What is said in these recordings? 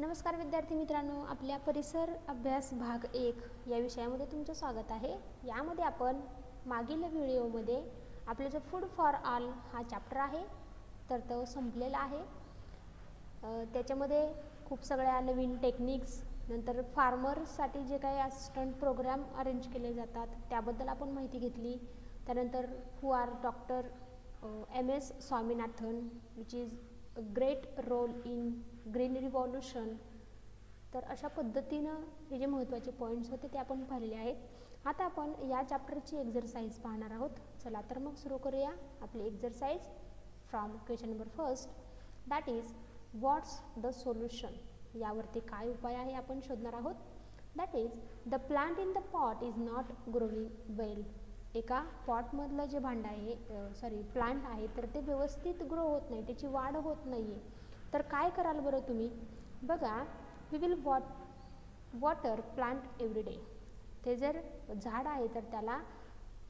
नमस्कार विद्यार्थी मित्रांनो आपल्या परिसर अभ्यास भाग एक या विषयामध्ये तुमचं स्वागत आहे. यामध्ये आपण मागील व्हिडिओमध्ये आपलं जो फूड फॉर ऑल हा चॅप्टर आहे तर तो संपलेला आहे. त्याच्यामध्ये खूप सगळ्या नवीन टेक्निक्स नंतर फार्मर्ससाठी जे काही असिस्टंट प्रोग्राम अरेंज केले जातात त्याबद्दल आपण माहिती घेतली. त्यानंतर who are doctor M S Swaminathan which is a great role in green revolution तर अशा पद्धतीनं हे जे महत्त्वाचे पॉईंट्स होते ते आपण पाहिलेले आहेत. आता आपण या चॅप्टरची एक्झरसाइज पाहणार आहोत. चला तर मग सुरू करूया आपली exercise from question number first that is what's the solution यावरती काय उपाय आहे आपण शोधणार आहोत. That is the plant in the pot is not growing well एका पॉटमधलं जे भांड आहे सॉरी प्लांट आहे तर ते व्यवस्थित ग्रो होत नाही त्याची वाढ होत नाही आहे तर काय कराल बरं तुम्ही? बघा we will what water plant every day ते जर झाड आहे तर त्याला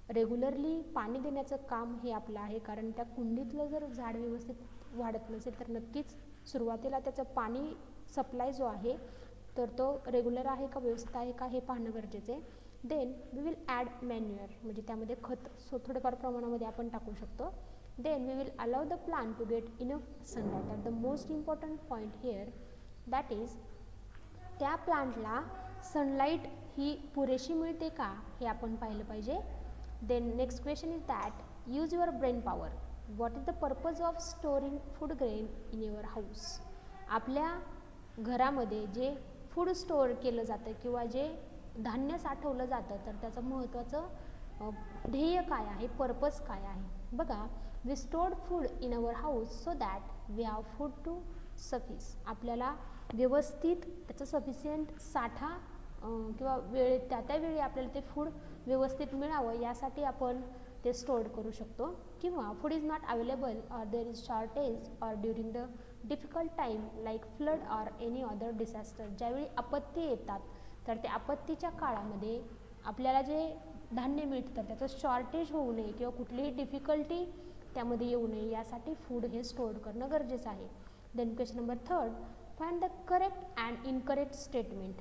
रेग्युलरली पाणी देण्याचं काम हे आपलं आहे कारण त्या कुंडीतलं जर झाड व्यवस्थित वाढत नसेल तर नक्कीच सुरुवातीला त्याचं पाणी सप्लाय जो आहे तर तो रेग्युलर आहे का व्यवस्थित आहे का हे पाहणं गरजेचं आहे. Then we will add manure म्हणजे त्यामध्ये खत सो थोड्याफार प्रमाणामध्ये आपण टाकू शकतो. Then we will allow the plant to get enough sunlight at the most important point here that is त्या प्लांटला सनलाईट ही पुरेशी मिळते का हे आपण पाहिलं पाहिजे. Then next question is that use your brain power what is the purpose of storing food grain in your house आपल्या घरामध्ये जे फूड स्टोअर केलं जातं किंवा जे धान्य साठवलं जातं तर त्याचं महत्त्वाचं ध्येय काय आहे? पर्पज काय आहे? बघा we stored food in our house so that we have food to suffice आपल्याला व्यवस्थित त्याचं सफिशियंट साठा किंवा वेळ त्या त्यावेळी आपल्याला ते फूड व्यवस्थित मिळावं यासाठी आपण ते स्टोअर करू शकतो. किंवा food is not available or there is shortage or during the difficult time like flood or any other disaster ज्यावेळी आपत्ती येतात तर त्या आपत्तीच्या काळामध्ये आपल्याला जे धान्य मिळतं तर त्याचं शॉर्टेज होऊ नये किंवा कुठलीही डिफिकल्टी त्यामध्ये येऊ नये यासाठी फूड हे स्टोअर करणं गरजेचं आहे. Then question number third find the correct and incorrect statement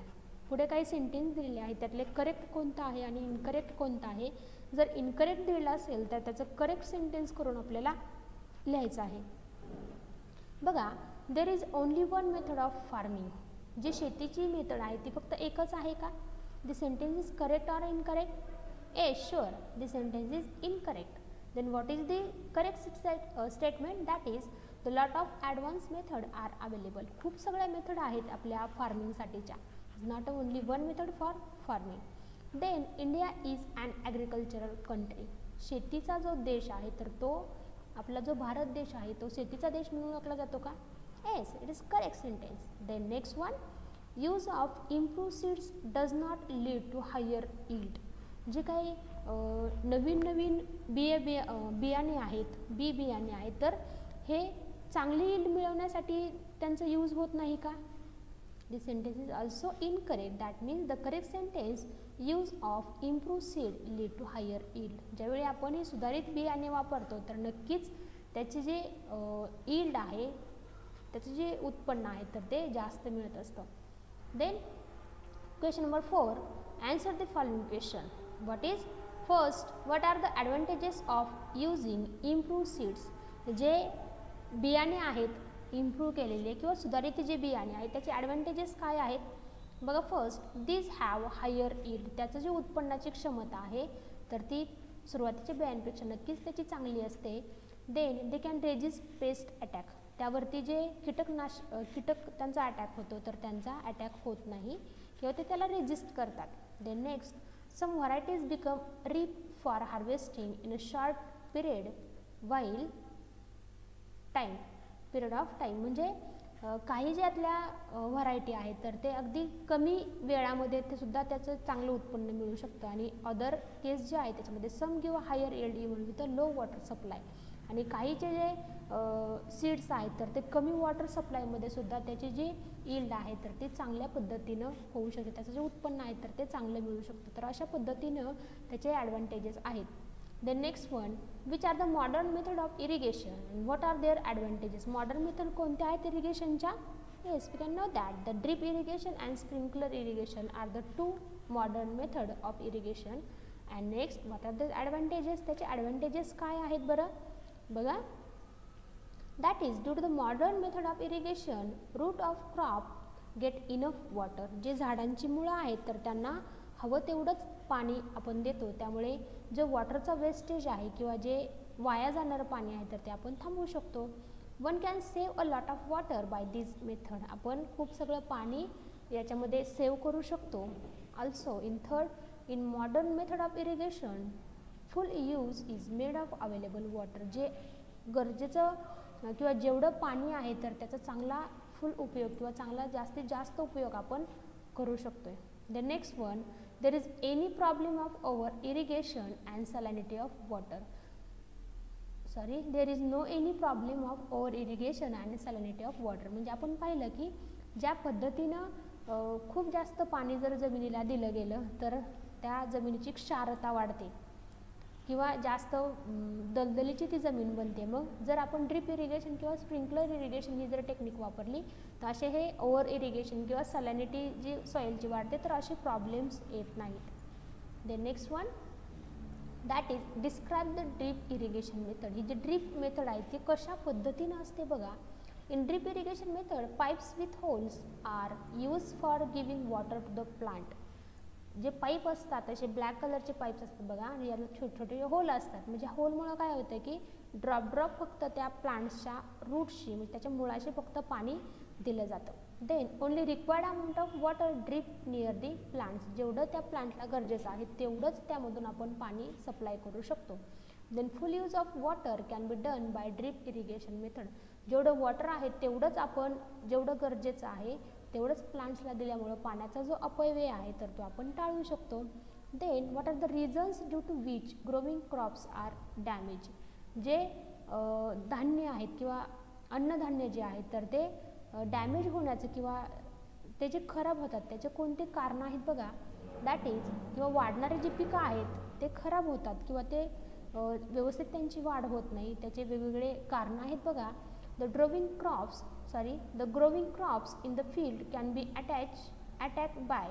पुढे काही सेंटेन्स दिलेले आहेत त्यातले करेक्ट कोणतं आहे आणि इनकरेक्ट कोणतं आहे? जर इनकरेक्ट दिलेलं असेल तर त्याचं करेक्ट सेंटेन्स करून आपल्याला लिहायचं आहे. बघा there is only one method of farming जी शेतीची मेथड आहे ती फक्त एकच आहे का? The sentence is correct or incorrect a sure the sentence is incorrect then what is the correct statement that is the lot of advance method are available खूप सगळ्या method आहेत आपल्या फार्मिंगसाठीच्या not only one method for farming then India is an agricultural country शेतीचा जो देश आहे तर तो आपला जो भारत देश आहे तो शेतीचा देश म्हणून ओळखला जातो का? Yes it is correct sentence then next one use of improve seeds does not lead to higher yield जे काही नवीन नवीन बिया बिया बियाणे आहेत बी बियाणे आहेत तर हे चांगली यील्ड मिळवण्यासाठी त्यांचं यूज होत नाही का The sentence is also incorrect. That means the correct sentence use of improved seed lead to higher yield. ज्यावेळी आपण हे सुधारित बियाणे वापरतो तर नक्कीच त्याचे जे yield आहे त्याचं जे उत्पन्न आहे तर ते जास्त मिळत असतं. Then question number four answer the following question what is first what are the advantages of using improve seeds जे बियाणे आहेत इम्प्रूव्ह केलेले किंवा सुधारित जे बियाणे आहेत त्याचे ॲडव्हान्टेजेस काय आहेत? बघा first these have higher yield त्याचं जे उत्पन्नाची क्षमता आहे तर ती सुरुवातीच्या बियांपेक्षा नक्कीच त्याची चांगली असते. Then they can resist pest attack त्यावरती जे कीटकनाश कीटक त्यांचा अटॅक होतो तर त्यांचा अटॅक होत नाही. किंवा ते त्याला रेजिस्ट करतात. Then next some varieties become ripe for harvesting in a short period while time period of time म्हणजे काही ज्यातल्या व्हरायटी आहेत तर ते अगदी कमी वेळामध्ये ते सुद्धा त्याचं चांगलं उत्पन्न मिळू शकतं. आणि अदर केस जे आहे त्याच्यामध्ये सम किंवा higher yield with a low water supply आणि काहीचे जे सीड्स आहेत तर ते कमी वॉटर सप्लायमध्ये सुद्धा त्याची जी इल्ड आहे तर ते चांगल्या पद्धतीनं होऊ शकते. त्याचं जे उत्पन्न आहे तर ते चांगलं मिळू शकतं. तर अशा पद्धतीनं त्याचे ॲडव्हान्टेजेस आहेत. Then next one which are the modern method of irrigation what are their advantages modern method कोणत्या आहेत इरिगेशनच्या yes we can know that the drip irrigation and sprinkler irrigation are the two modern method of irrigation and next what are the advantages त्याचे advantages काय आहेत बरं? बघा. That is due to the modern method of irrigation root of crop get enough water जे झाडांची मुळं आहेत तर त्यांना हवं तेवढंच पाणी आपण देतो. त्यामुळे जे वॉटरचा वेस्टेज आहे किंवा जे वाया जाणारं पाणी आहे तर ते आपण थांबवू शकतो. One can save a lot of water by this method आपण खूप सगळं पाणी याच्यामध्ये सेव्ह करू शकतो. Also in third in modern method of irrigation full use is made of available water जे गरजेचं किंवा जेवढं पाणी आहे तर त्याचा चांगला फुल उपयोग किंवा चांगला जास्तीत जास्त उपयोग आपण करू शकतो आहे the next one there is any problem of over irrigation and salinity of water sorry there is no any problem of over irrigation and salinity of water म्हणजे आपण पाहिलं की ज्या पद्धतीनं खूप जास्त पाणी जर जमिनीला दिलं गेलं तर त्या जमिनीची क्षारता वाढते. किंवा जास्त दलदलीची ती जमीन बनते. मग जर आपण ड्रिप इरिगेशन किंवा स्प्रिंकलर इरिगेशन ही जर टेक्निक वापरली तर असे हे ओव्हर इरिगेशन किंवा सलॅनिटी जी सॉईलची वाढते तर असे प्रॉब्लेम्स येत नाहीत. The next one that is describe the drip irrigation method ही जी ड्रीप मेथड आहे ती कशा पद्धतीनं असते बघा. In drip irrigation method pipes with holes are use for giving water to the plant जे पाईप असतात असे ब्लॅक कलरचे पाईप्स असतात बघा आणि याला छोटे छोटे होल असतात. म्हणजे होलमुळं काय होतं की ड्रॉप ड्रॉप फक्त त्या प्लांट्सच्या रूटशी म्हणजे त्याच्या मुळाशी फक्त पाणी दिलं जातं. Then only required amount of water drip near the plants जेवढं त्या प्लांटला गरजेचं आहे तेवढंच त्यामधून आपण पाणी सप्लाय करू शकतो. Then full use of water can be done by drip irrigation method जेवढं वॉटर आहे तेवढंच आपण जेवढं गरजेचं आहे तेवढंच प्लांट्सला दिल्यामुळं पाण्याचा जो अपव्यय आहे तर तो आपण टाळू शकतो. Then what are the reasons due to which growing crops are damage जे धान्य आहेत किंवा अन्नधान्य जे आहेत तर ते डॅमेज होण्याचं किंवा ते जे खराब होतात त्याचे कोणते कारणं आहेत बघा. दॅट इज किंवा वाढणारे जे पिकं आहेत ते खराब होतात किंवा ते व्यवस्थित त्यांची वाढ होत नाही त्याचे वेगवेगळे कारणं आहेत बघा. The droving crops sorry the growing crops in the field can be attached attacked by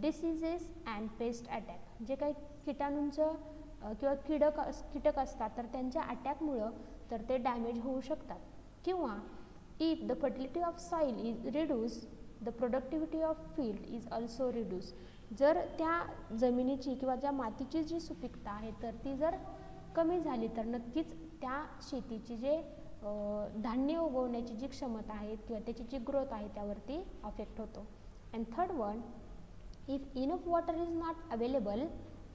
diseases and pest attack जे काही किटाणूंचं किंवा कीडक कीटक असतात तर त्यांच्या अटॅकमुळं तर ते डॅमेज होऊ शकतात. किंवा if the fertility of soil is reduce the productivity of field is also reduce जर त्या जमिनीची किंवा ज्या मातीची जी सुपीकता आहे तर ती जर कमी झाली तर नक्कीच त्या शेतीची जे धान्य उगवण्याची जी क्षमता आहे किंवा त्याची जी ग्रोथ आहे त्यावरती अफेक्ट होतो. And third one if enough water is not available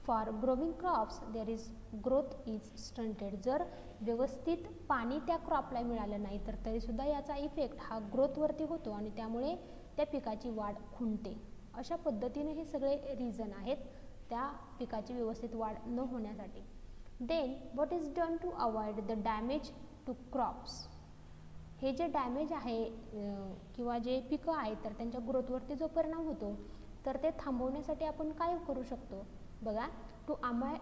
for growing crops there is growth is stunted जर व्यवस्थित पाणी त्या क्रॉपला मिळालं नाही तर तरीसुद्धा याचा इफेक्ट हा ग्रोथवरती होतो आणि त्यामुळे त्या पिकाची वाढ खुंटते. अशा पद्धतीने हे सगळे रिझन आहेत त्या पिकाची व्यवस्थित वाढ न होण्यासाठी. Then what is done to avoid the damage to crops हे जे डॅमेज आहे किंवा जे पिकं आहेत तर त्यांच्या ग्रोथवरती जो परिणाम होतो तर ते थांबवण्यासाठी आपण काय करू शकतो? बघा to अमाय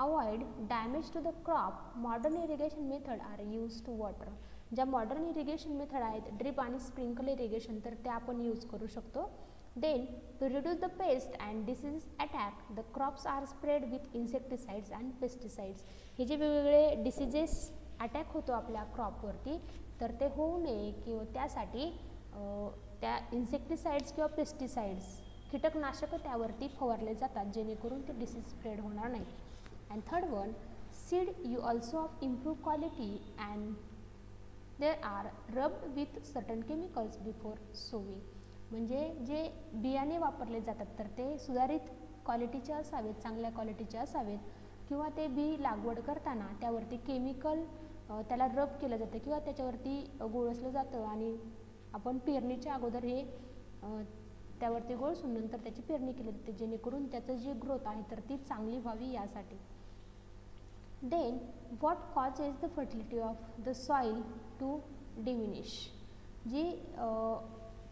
avoid damage to the crop modern irrigation method are use to water ज्या मॉडर्न इरिगेशन मेथड आहेत ड्रिप आणि स्प्रिंकल इरिगेशन तर ते आपण यूज करू शकतो. Then to reduce the pest and disease attack the crops are spread with insecticides and pesticides हे जे वेगवेगळे डिसिजेस अटॅक होतो आपल्या क्रॉपवरती तर ते होऊ नये किंवा त्यासाठी त्या इन्सेक्टिसाइड्स किंवा पेस्टिसाइड्स कीटकनाशकं त्यावरती फवारले जातात जेणेकरून ते डिसीज स्प्रेड होणार नाही. And third one seed you also of improve quality and there are rub with certain chemicals before sowing म्हणजे जे बियाणे वापरले जातात तर ते सुधारित क्वालिटीचे असावेत चांगल्या क्वालिटीचे असावेत किंवा ते बी लागवड करताना त्यावरती केमिकल त्याला रब केलं जातं किंवा त्याच्यावरती गोळसलं जातं आणि आपण पेरणीच्या अगोदर हे त्यावरती गोळसून नंतर त्याची पेरणी केली जाते जेणेकरून त्याचं जी ग्रोथ आहे तर ती चांगली व्हावी यासाठी. Then what cause is the fertility of the soil to diminish G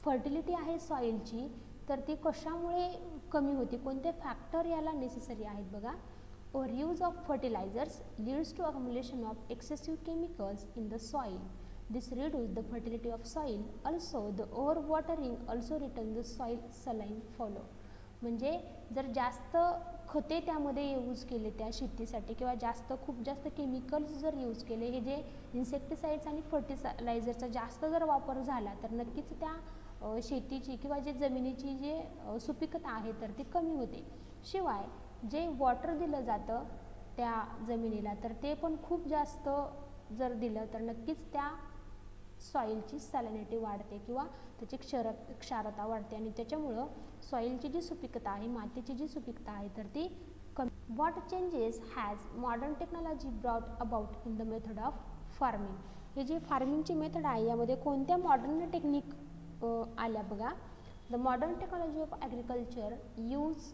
fertility आहे सॉईलची तर ती कशामुळे कमी होती? कोणते फॅक्टर याला नेसेसरी आहेत बघा? Overuse of fertilizers leads to accumulation of excessive chemicals in the soil. This reduces the fertility of soil. Also, the overwatering also returns return the soil saline follow म्हणजे जर जास्त खते त्यामध्ये यूज केले त्या शेतीसाठी किंवा जास्त खूप जास्त केमिकल्स जर यूज केले हे जे इन्सेक्टिसाइड्स आणि फर्टिलायझरचा जास्त जर वापर झाला तर नक्कीच त्या शेतीची किंवा जे जमिनीची जे सुपिकता आहे तर ती कमी होते शिवाय जे वॉटर दिलं जातं त्या जमिनीला तर ते पण खूप जास्त जर दिलं तर नक्कीच त्या सॉईलची सॅलिनिटी वाढते किंवा त्याची क्षर क्षारता वाढते. आणि त्याच्यामुळं सॉईलची जी सुपिकता आहे मातीची जी सुपिकता आहे तर ती कमी. What changes has modern technology brought about in the method of farming हे जे फार्मिंगची मेथड आहे यामध्ये कोणत्या मॉडर्न टेक्निक आल्या बघा? The modern technology of agriculture use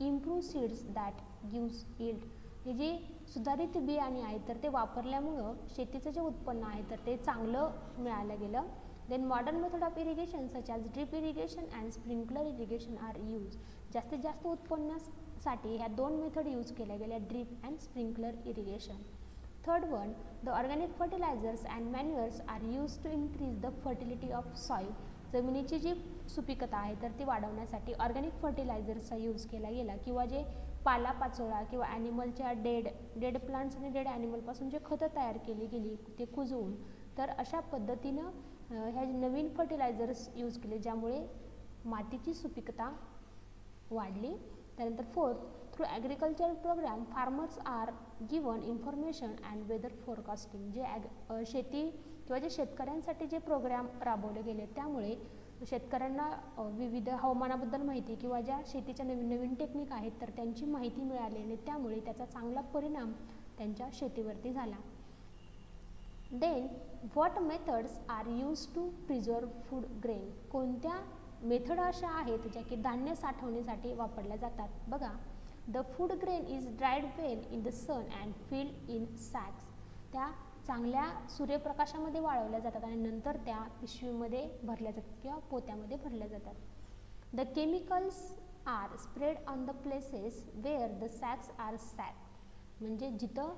improve seeds that gives yield हे जे सुधारित बियाणे आहेत तर ते वापरल्यामुळं शेतीचं जे उत्पन्न आहे तर ते चांगलं मिळालं गेलं. Then modern method of irrigation such as drip irrigation and sprinkler irrigation are use जास्तीत जास्त उत्पन्नासाठी ह्या दोन मेथड यूज केल्या गेल्या drip and sprinkler irrigation third one the organic fertilizers and manures are use to increase the fertility of soil जमिनीची जी सुपिकता आहे तर ती वाढवण्यासाठी ऑर्गॅनिक फर्टिलायझर्सचा यूज केला गेला किंवा जे पालापाचोळा किंवा ॲनिमलच्या डेड डेड प्लांट्स आणि डेड ॲनिमलपासून जे खतं तयार केली गेली ते कुजवून तर अशा पद्धतीनं ह्या नवीन फर्टिलायझर्स यूज केले ज्यामुळे मातीची सुपिकता वाढली. त्यानंतर fourth through agriculture programme farmers are given information and weather forecasting जे ॲग शेती किंवा जे शेतकऱ्यांसाठी जे प्रोग्राम राबवले गेले त्यामुळे शेतकऱ्यांना विविध हवामानाबद्दल माहिती किंवा ज्या शेतीच्या नवीन नवीन टेक्निक आहेत तर त्यांची माहिती मिळाली आणि त्यामुळे त्याचा चांगला परिणाम त्यांच्या शेतीवरती झाला. Then what methods are use to preserve food grain कोणत्या मेथड अशा आहेत ज्या की धान्य साठवण्यासाठी वापरल्या जातात? बघा the food grain is dried well in the sun and filled in sacks त्या चांगल्या सूर्यप्रकाशामध्ये वाळवल्या जातात आणि नंतर त्या पिशवीमध्ये भरल्या जातात किंवा पोत्यामध्ये भरल्या जातात. The chemicals are spread on the places where the sacks are sack म्हणजे जिथं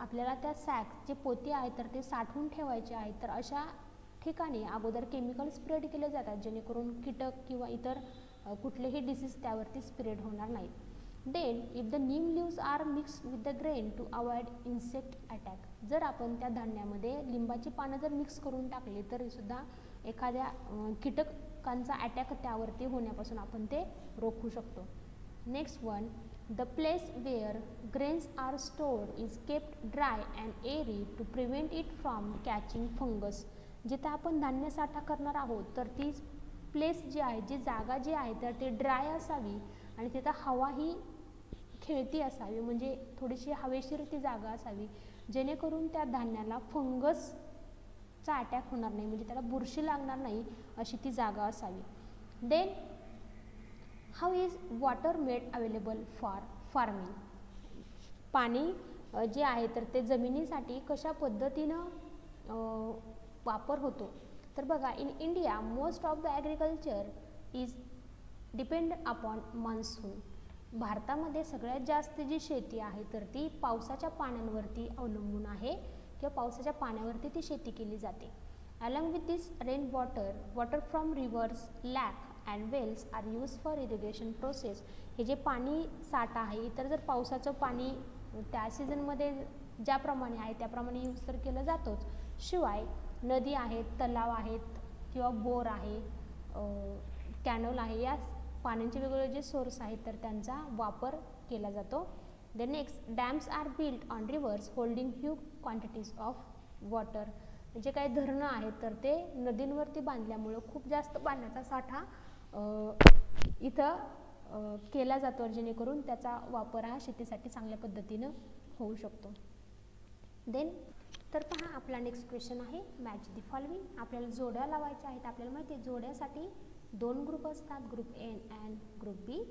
आपल्याला त्या सॅक जे पोते आहेत तर ते साठवून ठेवायचे आहेत तर अशा ठिकाणी अगोदर केमिकल स्प्रेड केले जातात जेणेकरून कीटक किंवा इतर कुठलेही डिसीज त्यावरती स्प्रेड होणार नाहीत. Then if the neem leaves are mix with the grain to avoid insect attack जर आपण त्या धान्यामध्ये लिंबाची पानं जर मिक्स करून टाकली तरीसुद्धा एखाद्या कीटकांचा अटॅक त्यावरती होण्यापासून आपण ते रोखू शकतो. Next one the place where grains are stored is kept dry and airy to prevent it from catching fungus जिथं आपण धान्य साठा करणार आहोत तर ती प्लेस जी आहे जी जागा जी आहे तर ती ड्राय असावी आणि तिथं हवा ही खेळती असावी म्हणजे थोडीशी हवेशीर ती जागा असावी जेणेकरून त्या धान्याला फंगसचा अटॅक होणार नाही म्हणजे त्याला बुरशी लागणार नाही अशी ती जागा असावी. Then how is water made available for farming पाणी जे आहे तर ते जमिनीसाठी कशा पद्धतीनं वापर होतो? तर बघा in India most of the agriculture is depend upon monsoon भारतामध्ये सगळ्यात जास्त जी शेती आहे तर ती पावसाच्या पाण्यावरती अवलंबून आहे किंवा पावसाच्या पाण्यावरती ती शेती केली जाते. Along with this rain water water from rivers lake and wells are use for irrigation process हे जे पाणी साठा आहे इतर जर पावसाचं पाणी त्या सीझनमध्ये ज्याप्रमाणे आहे त्याप्रमाणे यूज तर केलं जातोच. शिवाय नदी आहेत तलाव आहेत किंवा बोर आहे कॅनोल आहे या पाण्याचे वेगवेगळे जे सोर्स आहेत तर त्यांचा वापर केला जातो. The next dams are built on rivers holding huge quantities of water जे काही धरणं आहेत तर ते नदींवरती बांधल्यामुळं खूप जास्त पाण्याचा साठा इथं केला जातो. जेणेकरून त्याचा वापर हा शेतीसाठी चांगल्या पद्धतीनं होऊ शकतो. देन तर पहा आपला नेक्स्ट क्वेश्चन आहे मॅच दी फॉलोविंग आपल्याला जोड्या लावायच्या आहेत. आपल्याला माहिती आहे जोड्यासाठी दोन ग्रुप असतात group N and group B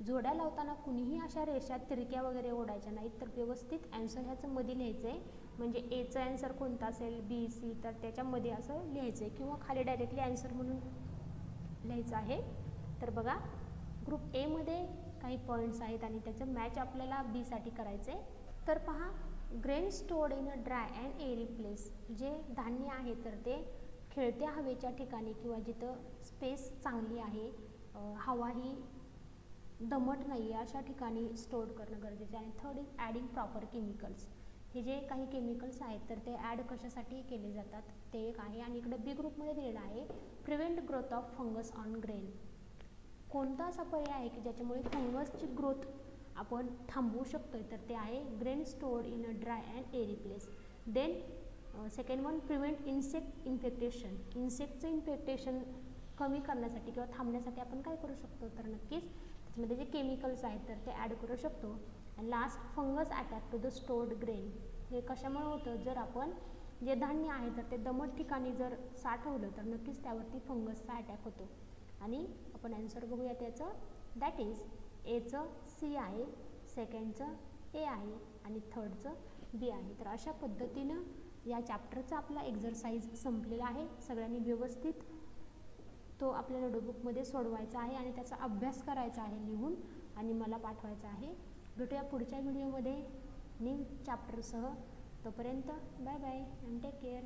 जोड्या लावताना कुणीही अशा रेषा तिरक्या वगैरे ओढायच्या नाहीत तर व्यवस्थित ॲन्सर ह्याचं मध्ये लिहायचं आहे म्हणजे एचं ॲन्सर कोणता असेल बी सी तर त्याच्यामध्ये असं लिहायचं आहे किंवा खाली डायरेक्टली ॲन्सर म्हणून लिहायचं आहे. तर बघा ग्रुप एमध्ये काही पॉईंट्स आहेत आणि त्याचं मॅच आपल्याला बीसाठी करायचं आहे तर पहा grain stored in a dry and airy place जे धान्य आहे तर ते खेळत्या हवेच्या ठिकाणी किंवा जिथं स्पेस चांगली आहे हवा ही दमट नाही आहे अशा ठिकाणी स्टोअर करणं गरजेचं आहे. आणि third is adding proper chemicals हे जे काही केमिकल्स आहेत तर ते ॲड कशासाठी केले जातात ते एक आहे. आणि इकडे बी ग्रुपमध्ये दिलेलं आहे prevent growth of fungus on grain कोणता असा पर्याय आहे की ज्याच्यामुळे फंगसची ग्रोथ आपण थांबवू शकतो तर ते आहे grain store in a dry and airy place then second one prevent insect infestation इन्सेक्टचं इन्फेक्टेशन कमी करण्यासाठी किंवा थांबण्यासाठी आपण काय करू शकतो? तर नक्कीच त्याच्यामध्ये जे केमिकल्स आहेत तर ते ॲड करू शकतो. आणि last fungus attack to the stored grain हे कशामुळे होतं? जर आपण जे धान्य आहे तर ते दमट ठिकाणी जर साठवलं तर नक्कीच त्यावरती फंगसचा अटॅक होतो. आणि आपण ॲन्सर बघूया त्याचं दॅट इज एचं सी आहे सेकंडचं ए आहे आणि थर्डचं बी आहे. तर अशा पद्धतीनं या चॅप्टरचा आपला एक्झरसाइज संपलेला आहे. सगळ्यांनी व्यवस्थित तो आपल्या नोटबुकमध्ये सोडवायचा आहे आणि त्याचा अभ्यास करायचा आहे लिहून आणि मला पाठवायचा आहे. भेटूया पुढच्या व्हिडिओमध्ये न्यू चॅप्टरसह तोपर्यंत bye bye and take care